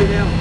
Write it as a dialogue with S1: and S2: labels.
S1: Happy now.